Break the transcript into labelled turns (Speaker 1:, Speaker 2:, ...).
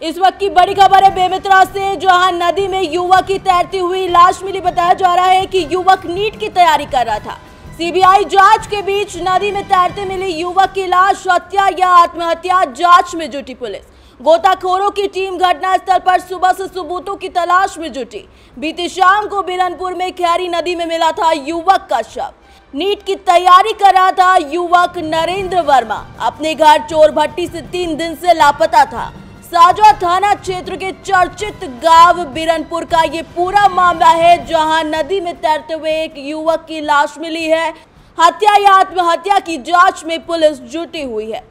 Speaker 1: इस वक्त की बड़ी खबर है बेमित्रा से जहाँ नदी में युवक की तैरती हुई लाश मिली। बताया जा रहा है कि युवक नीट की तैयारी कर रहा था। सीबीआई जाँच के बीच नदी में तैरते मिली युवक की लाश, हत्या या आत्महत्या, जाँच में जुटी पुलिस। गोताखोरों की टीम घटनास्थल पर सुबह से सबूतों की तलाश में जुटी। बीती शाम को बिरनपुर में खैरी नदी में मिला था युवक का शव। नीट की तैयारी कर रहा था युवक नरेंद्र वर्मा। अपने घर चोर भट्टी से तीन दिन से लापता था। साजा थाना क्षेत्र के चर्चित गाँव बिरनपुर का ये पूरा मामला है, जहाँ नदी में तैरते हुए एक युवक की लाश मिली है। हत्या या आत्महत्या की जाँच में पुलिस जुटी हुई है।